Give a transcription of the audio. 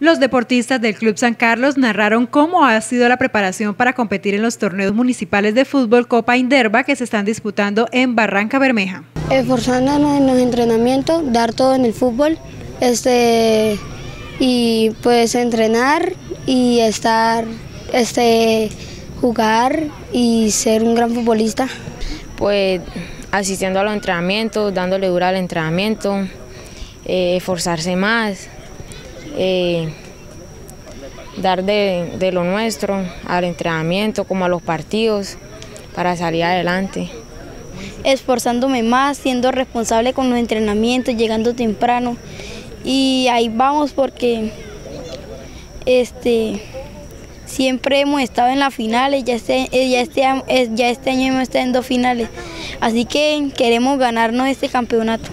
Los deportistas del Club San Carlos narraron cómo ha sido la preparación para competir en los torneos municipales de fútbol Copa Inderva que se están disputando en Barranca Bermeja. Esforzándonos en los entrenamientos, dar todo en el fútbol, este, y pues entrenar y estar, este, jugar y ser un gran futbolista. Pues asistiendo a los entrenamientos, dándole dura al entrenamiento, eh, esforzarse más eh, dar de, lo nuestro al entrenamiento como a los partidos para salir adelante. Esforzándome más, siendo responsable con los entrenamientos, llegando temprano y ahí vamos porque este siempre hemos estado en las finales, ya este, ya este, ya este año hemos estado en dos finales, así que queremos ganarnos este campeonato.